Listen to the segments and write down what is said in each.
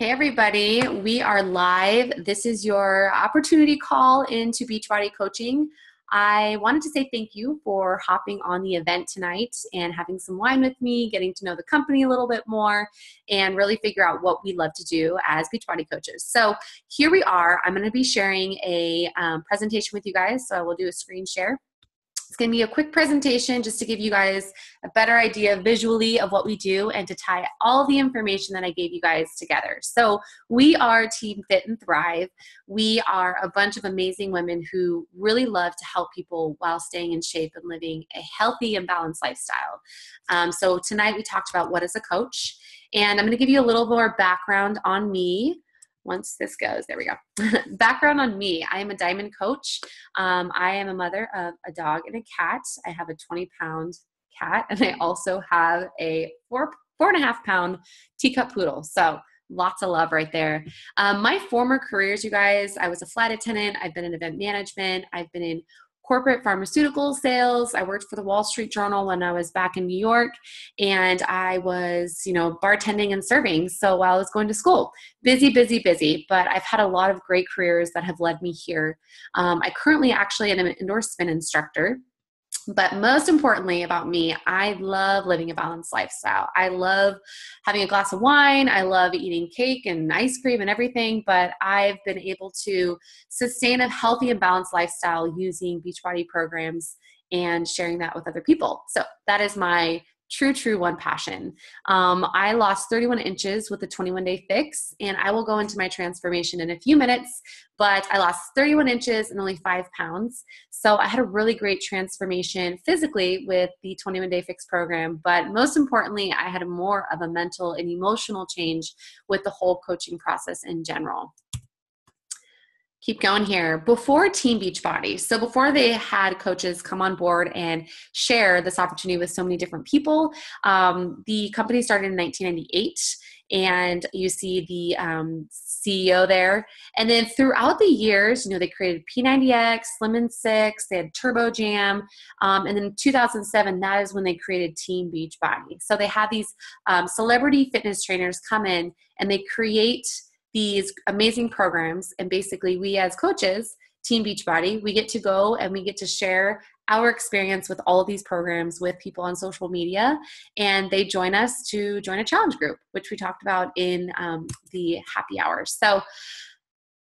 Hey, everybody, we are live. This is your opportunity call into Beachbody Coaching. I wanted to say thank you for hopping on the event tonight and having some wine with me, getting to know the company a little bit more, and really figure out what we love to do as Beachbody coaches. So, here we are. I'm going to be sharing a um, presentation with you guys. So, I will do a screen share. It's going to be a quick presentation just to give you guys a better idea visually of what we do and to tie all the information that I gave you guys together. So, we are Team Fit and Thrive. We are a bunch of amazing women who really love to help people while staying in shape and living a healthy and balanced lifestyle. Um, so, tonight we talked about what is a coach, and I'm going to give you a little more background on me once this goes, there we go. Background on me I am a diamond coach. Um, I am a mother of a dog and a cat. I have a 20 pound cat, and I also have a four, four and a half pound teacup poodle. So lots of love right there. Um, my former careers, you guys, I was a flight attendant, I've been in event management, I've been in corporate pharmaceutical sales. I worked for the Wall Street Journal when I was back in New York, and I was, you know, bartending and serving. So while I was going to school, busy, busy, busy. But I've had a lot of great careers that have led me here. Um, I currently actually am an spin instructor. But most importantly about me, I love living a balanced lifestyle. I love having a glass of wine. I love eating cake and ice cream and everything. But I've been able to sustain a healthy and balanced lifestyle using Beachbody programs and sharing that with other people. So that is my true, true one passion. Um, I lost 31 inches with the 21 day fix, and I will go into my transformation in a few minutes. But I lost 31 inches and only five pounds. So I had a really great transformation physically with the 21 day fix program. But most importantly, I had more of a mental and emotional change with the whole coaching process in general keep going here. Before team beachbody so before they had coaches come on board and share this opportunity with so many different people um, the company started in 1998 and you see the um, ceo there. And then throughout the years you know they created p90x slim in six they had turbo jam um, and then 2007 that is when they created team beachbody. So they had these um, celebrity fitness trainers come in and they create these amazing programs. And basically we as coaches team beachbody we get to go and we get to share our experience with all of these programs with people on social media. And they join us to join a challenge group which we talked about in um, the happy hour. So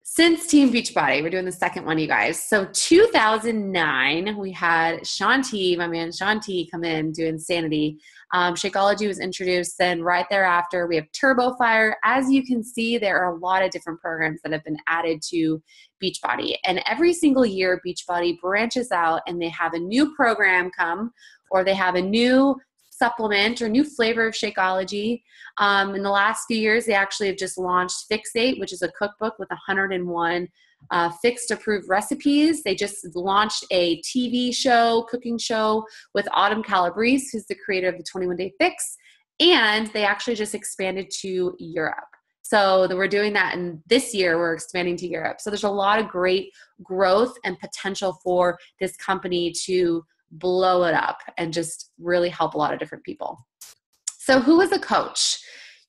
since Team Beachbody, we're doing the second one, you guys. So 2009, we had Shaun T, my man Shaun T, come in do Insanity. Um, Shakeology was introduced. Then right thereafter, we have Turbo Fire. As you can see, there are a lot of different programs that have been added to Beachbody, and every single year, Beachbody branches out and they have a new program come, or they have a new supplement or new flavor of Shakeology. Um, in the last few years, they actually have just launched Fixate, which is a cookbook with 101 uh, fixed approved recipes. They just launched a TV show, cooking show with Autumn Calabrese, who's the creator of the 21 Day Fix. And they actually just expanded to Europe. So we're doing that, and this year we're expanding to Europe. So there's a lot of great growth and potential for this company to blow it up and just really help a lot of different people. So, who is a coach?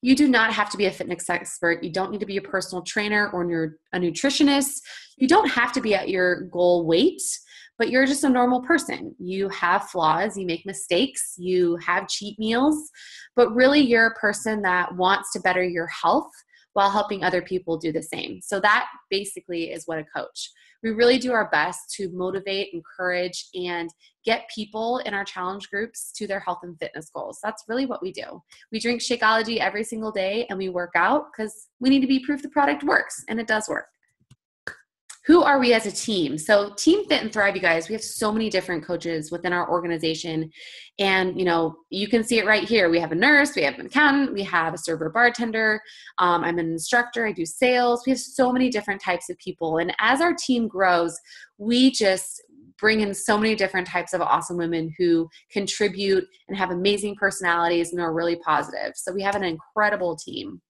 You do not have to be a fitness expert. You don't need to be a personal trainer or a nutritionist. You don't have to be at your goal weight, but you're just a normal person. You have flaws, you make mistakes, you have cheat meals, but really you're a person that wants to better your health while helping other people do the same. So that basically is what a coach. We really do our best to motivate, encourage, and get people in our challenge groups to their health and fitness goals. That's really what we do. We drink Shakeology every single day and we work out because we need to be proof the product works, and it does work who are we as a team? So, Team Fit and Thrive, you guys, we have so many different coaches within our organization. And, you know, you can see it right here. We have a nurse, we have an accountant, we have a server bartender. Um, I'm an instructor, I do sales. We have so many different types of people. And as our team grows, we just bring in so many different types of awesome women who contribute and have amazing personalities and are really positive. So, we have an incredible team.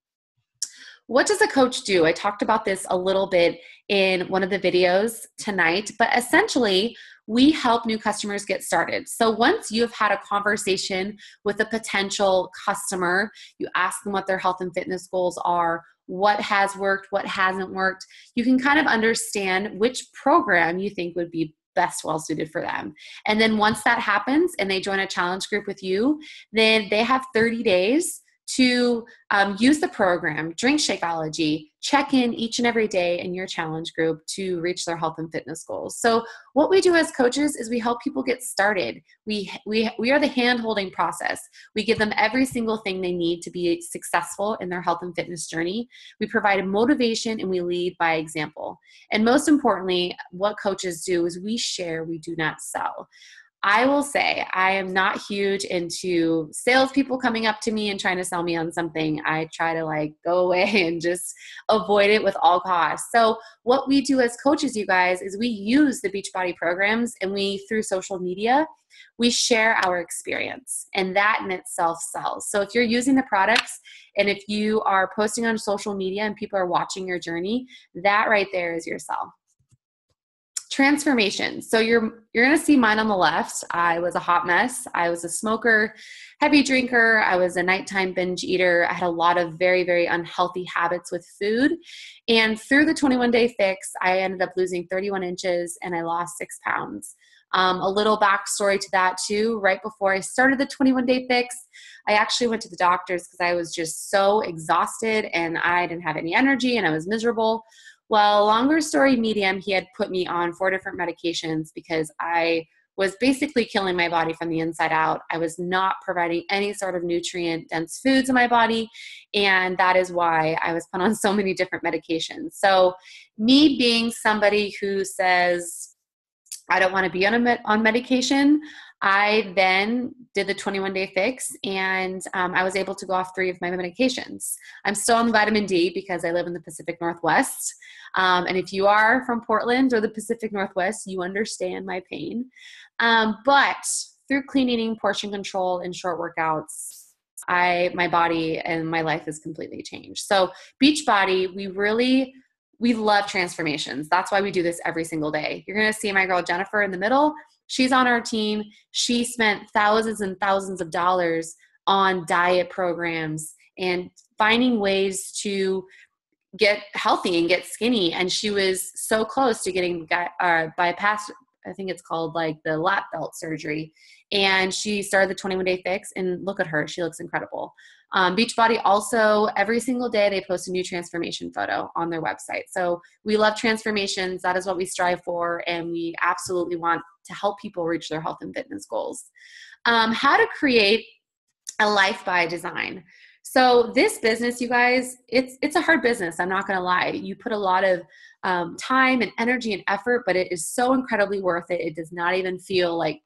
What does a coach do? I talked about this a little bit in one of the videos tonight, but essentially, we help new customers get started. So once you have had a conversation with a potential customer, you ask them what their health and fitness goals are, what has worked, what hasn't worked, you can kind of understand which program you think would be best well suited for them. And then once that happens and they join a challenge group with you, then they have 30 days to um, use the program, drink Shakeology, check in each and every day in your challenge group to reach their health and fitness goals. So, what we do as coaches is we help people get started. We we we are the hand-holding process. We give them every single thing they need to be successful in their health and fitness journey. We provide motivation and we lead by example. And most importantly, what coaches do is we share, we do not sell. I will say I am not huge into salespeople coming up to me and trying to sell me on something. I try to like go away and just avoid it with all costs. So, what we do as coaches, you guys, is we use the Beachbody programs and we, through social media, we share our experience and that in itself sells. So, if you're using the products and if you are posting on social media and people are watching your journey, that right there is your sell transformation. So you're you're going to see mine on the left. I was a hot mess. I was a smoker heavy drinker. I was a nighttime binge eater. I had a lot of very very unhealthy habits with food. And through the 21 day fix i ended up losing 31 inches and i lost six pounds. Um, a little backstory to that too. Right before i started the 21 day fix i actually went to the doctors because i was just so exhausted and i didn't have any energy and i was miserable well, longer story medium, he had put me on four different medications because I was basically killing my body from the inside out. I was not providing any sort of nutrient dense foods in my body. And that is why I was put on so many different medications. So, me being somebody who says, I don't want to be on, a med- on medication, I then did the 21 day fix and um, I was able to go off three of my medications. I'm still on vitamin D because I live in the Pacific Northwest. Um, and if you are from Portland or the Pacific Northwest, you understand my pain. Um, but through clean eating, portion control, and short workouts, I my body and my life has completely changed. So Beachbody, we really we love transformations. That's why we do this every single day. You're gonna see my girl Jennifer in the middle She's on our team. She spent thousands and thousands of dollars on diet programs and finding ways to get healthy and get skinny. And she was so close to getting uh, bypass. I think it's called like the lap belt surgery. And she started the 21 day fix. And look at her, she looks incredible. Um, Beachbody also, every single day, they post a new transformation photo on their website. So we love transformations. That is what we strive for. And we absolutely want to help people reach their health and fitness goals. Um, how to create a life by design. So this business, you guys, it's it's a hard business. I'm not to lie. You put a lot of um, time and energy and effort, but it is so incredibly worth it. It does not even feel like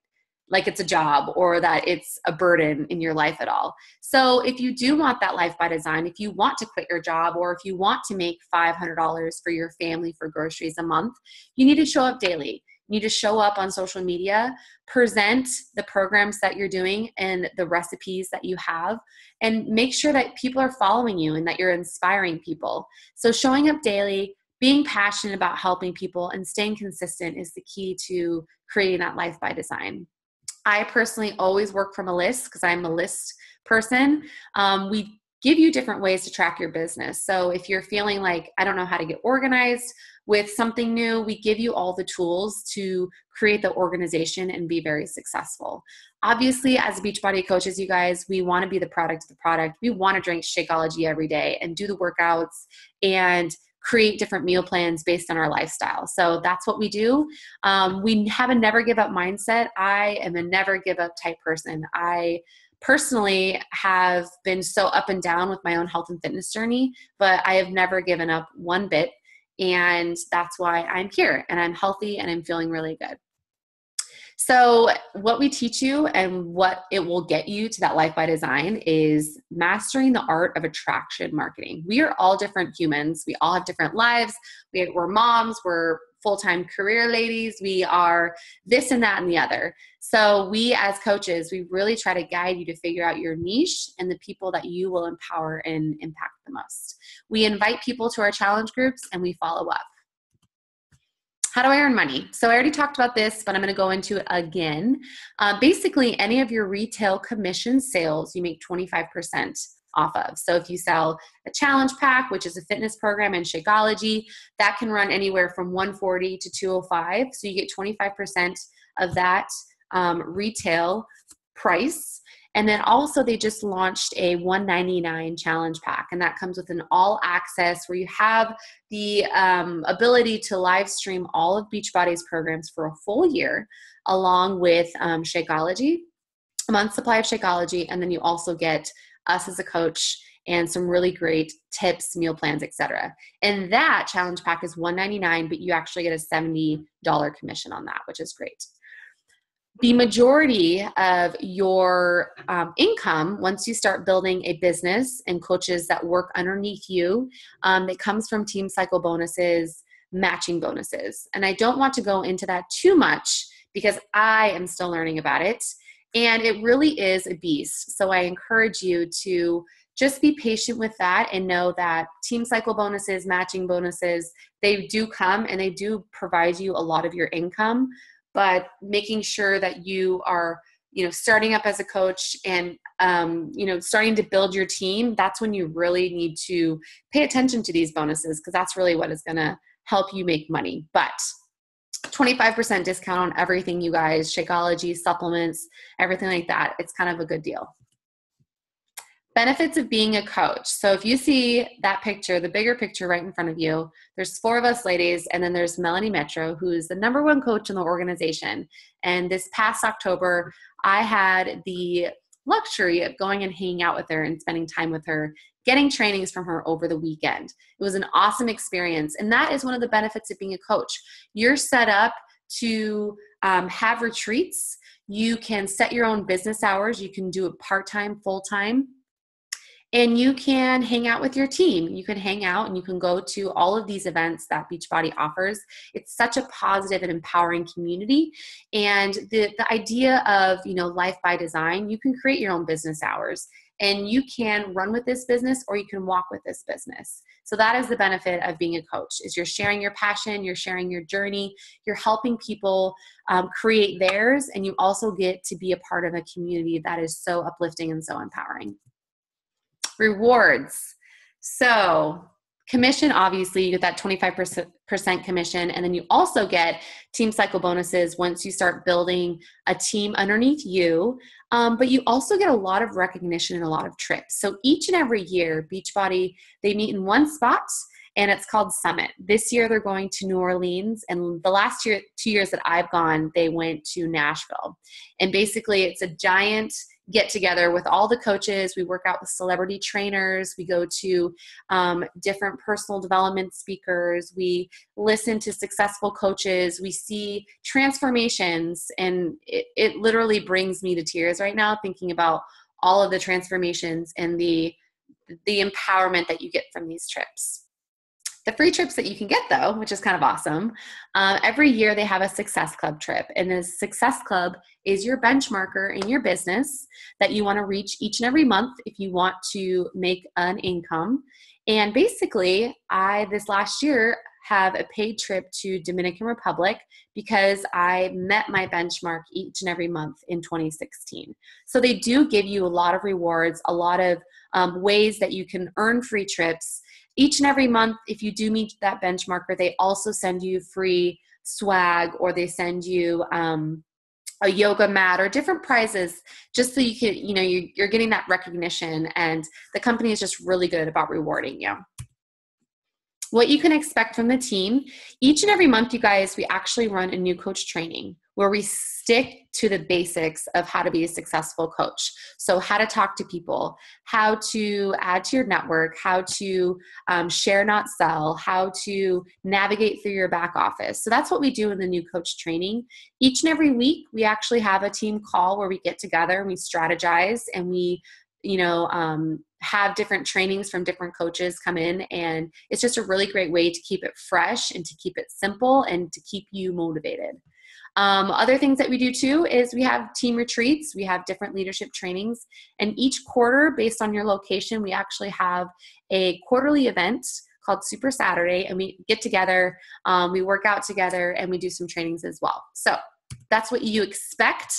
like it's a job or that it's a burden in your life at all. So, if you do want that life by design, if you want to quit your job or if you want to make $500 for your family for groceries a month, you need to show up daily. You need to show up on social media, present the programs that you're doing and the recipes that you have, and make sure that people are following you and that you're inspiring people. So, showing up daily, being passionate about helping people, and staying consistent is the key to creating that life by design. I personally always work from a list because I'm a list person. Um, we give you different ways to track your business. So if you're feeling like, I don't know how to get organized with something new, we give you all the tools to create the organization and be very successful. Obviously, as Beachbody coaches, you guys, we want to be the product of the product. We want to drink Shakeology every day and do the workouts and create different meal plans based on our lifestyle. So that's what we do. Um, we have a never give up mindset. I am a never give up type person. I personally have been so up and down with my own health and fitness journey, but I have never given up one bit. And that's why I'm here and I'm healthy and I'm feeling really good. So, what we teach you and what it will get you to that life by design is mastering the art of attraction marketing. We are all different humans. We all have different lives. We, we're moms, we're full time career ladies, we are this and that and the other. So, we as coaches, we really try to guide you to figure out your niche and the people that you will empower and impact the most. We invite people to our challenge groups and we follow up. how do I earn money? So I already talked about this, but I'm going to go into it again. Uh, basically, any of your retail commission sales, you make 25% off of. So if you sell a challenge pack, which is a fitness program in Shakeology, that can run anywhere from 140 to 205. So you get 25% of that um, retail price. And then also, they just launched a 199 challenge pack, and that comes with an all access where you have the um, ability to live stream all of Beachbody's programs for a full year, along with um, Shakeology, a month supply of Shakeology, and then you also get us as a coach and some really great tips, meal plans, etc. And that challenge pack is 199, but you actually get a $70 commission on that, which is great. The majority of your um, income once you start building a business and coaches that work underneath you um, it comes from team cycle bonuses matching bonuses. And i don't want to go into that too much because i am still learning about it and it really is a beast. So i encourage you to just be patient with that and know that team cycle bonuses matching bonuses they do come and they do provide you a lot of your income. But making sure that you are you know starting up as a coach and um, you know starting to build your team that's when you really need to pay attention to these bonuses because that's really what is going to help you make money. But 25% discount on everything you guys shakeology supplements everything like that it's kind of a good deal benefits of being a coach. So if you see that picture, the bigger picture right in front of you, there's four of us ladies, and then there's Melanie Mitro, who's the number one coach in the organization. And this past October, I had the luxury of going and hanging out with her and spending time with her, getting trainings from her over the weekend. It was an awesome experience. And that is one of the benefits of being a coach. You're set up to um, have retreats. You can set your own business hours. You can do it part time, full time and you can hang out with your team. You can hang out and you can go to all of these events that Beachbody offers. It's such a positive and empowering community. And the, the idea of, you know, life by design, you can create your own business hours and you can run with this business or you can walk with this business. So that is the benefit of being a coach is you're sharing your passion, you're sharing your journey, you're helping people um, create theirs, and you also get to be a part of a community that is so uplifting and so empowering. Rewards. So, commission obviously, you get that 25% commission, and then you also get team cycle bonuses once you start building a team underneath you. Um, but you also get a lot of recognition and a lot of trips. So, each and every year, Beachbody, they meet in one spot and it's called Summit. This year they're going to New Orleans, and the last year, two years that I've gone, they went to Nashville. And basically, it's a giant get together with all the coaches. We work out with celebrity trainers. We go to um, different personal development speakers. We listen to successful coaches. We see transformations, and it, it literally brings me to tears right now thinking about all of the transformations and the the empowerment that you get from these trips. The free trips that you can get, though, which is kind of awesome, uh, every year they have a Success Club trip. And the Success Club is your benchmarker in your business that you want to reach each and every month if you want to make an income. And basically, I, this last year, have a paid trip to Dominican Republic because I met my benchmark each and every month in 2016. So they do give you a lot of rewards, a lot of um, ways that you can earn free trips each and every month, if you do meet that benchmarker, they also send you free swag or they send you um, a yoga mat or different prizes just so you can, you know, you, you're getting that recognition and the company is just really good about rewarding you what you can expect from the team. Each and every month, you guys, we actually run a new coach training where we stick to the basics of how to be a successful coach. So, how to talk to people, how to add to your network, how to um, share, not sell, how to navigate through your back office. So, that's what we do in the new coach training. Each and every week, we actually have a team call where we get together and we strategize and we you know um, have different trainings from different coaches come in and it's just a really great way to keep it fresh and to keep it simple and to keep you motivated um, other things that we do too is we have team retreats. We have different leadership trainings. And each quarter based on your location we actually have a quarterly event called Super Saturday, and we get together, um, we work out together, and we do some trainings as well. So that's what you expect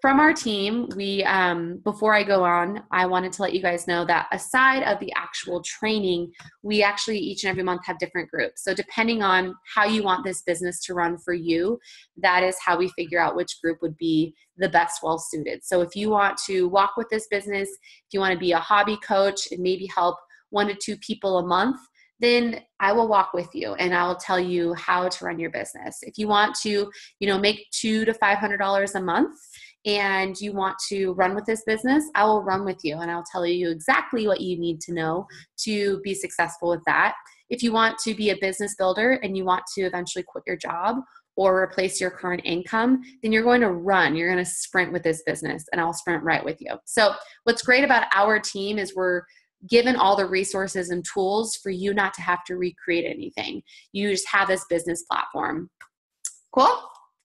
from our team, we um, before I go on, I wanted to let you guys know that aside of the actual training, we actually each and every month have different groups. So depending on how you want this business to run for you, that is how we figure out which group would be the best well suited. So if you want to walk with this business, if you want to be a hobby coach and maybe help one to two people a month, then I will walk with you and I'll tell you how to run your business. If you want to, you know, make two to five hundred dollars a month and you want to run with this business, I will run with you and I'll tell you exactly what you need to know to be successful with that. If you want to be a business builder and you want to eventually quit your job or replace your current income, then you're going to run. You're going to sprint with this business and I'll sprint right with you. So, what's great about our team is we're given all the resources and tools for you not to have to recreate anything. You just have this business platform. Cool?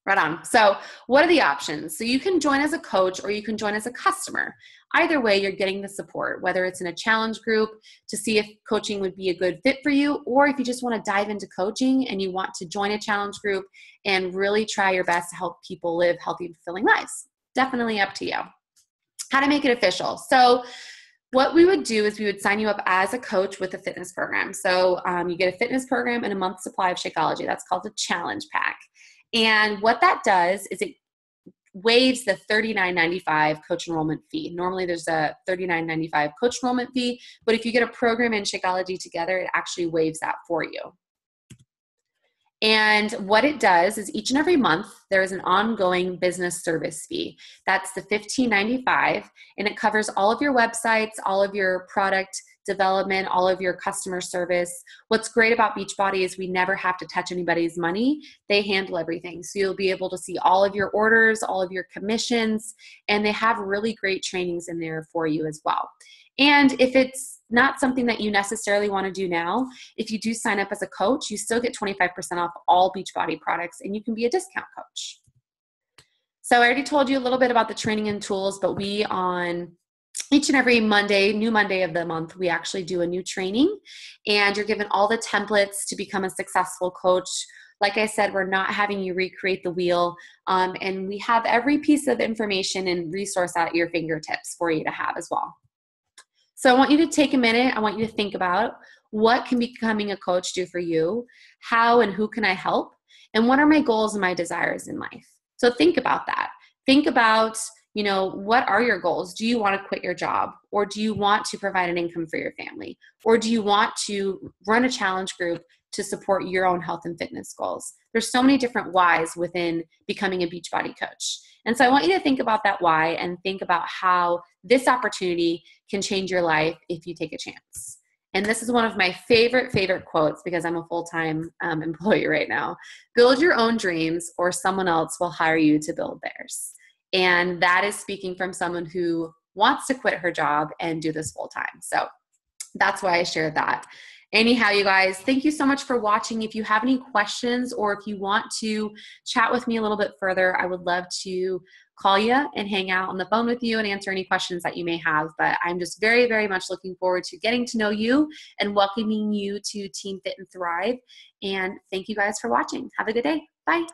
Right on. So, what are the options? So, you can join as a coach or you can join as a customer. Either way, you're getting the support, whether it's in a challenge group to see if coaching would be a good fit for you, or if you just want to dive into coaching and you want to join a challenge group and really try your best to help people live healthy, and fulfilling lives. Definitely up to you. How to make it official. So, what we would do is we would sign you up as a coach with a fitness program. So um, you get a fitness program and a month supply of Shakeology. That's called a challenge pack. And what that does is it waives the $39.95 coach enrollment fee. Normally there's a $39.95 coach enrollment fee, but if you get a program and Shakeology together, it actually waives that for you. And what it does is each and every month there is an ongoing business service fee. That's the $15.95 and it covers all of your websites, all of your product development, all of your customer service. What's great about Beachbody is we never have to touch anybody's money. They handle everything. So you'll be able to see all of your orders, all of your commissions, and they have really great trainings in there for you as well. And if it's not something that you necessarily want to do now, if you do sign up as a coach, you still get 25% off all Beachbody products and you can be a discount coach. So I already told you a little bit about the training and tools, but we on each and every Monday, new Monday of the month, we actually do a new training, and you're given all the templates to become a successful coach. Like I said, we're not having you recreate the wheel, um, and we have every piece of information and resource at your fingertips for you to have as well. So I want you to take a minute. I want you to think about what can becoming a coach do for you? How and who can I help? And what are my goals and my desires in life? So think about that. Think about you know, what are your goals? Do you want to quit your job? Or do you want to provide an income for your family? Or do you want to run a challenge group to support your own health and fitness goals? There's so many different whys within becoming a Beachbody coach. And so I want you to think about that why and think about how this opportunity can change your life if you take a chance. And this is one of my favorite, favorite quotes because I'm a full time um, employee right now. Build your own dreams, or someone else will hire you to build theirs. And that is speaking from someone who wants to quit her job and do this full time. So that's why I shared that. Anyhow, you guys, thank you so much for watching. If you have any questions or if you want to chat with me a little bit further, I would love to call you and hang out on the phone with you and answer any questions that you may have. But I'm just very, very much looking forward to getting to know you and welcoming you to Team Fit and Thrive. And thank you guys for watching. Have a good day. Bye.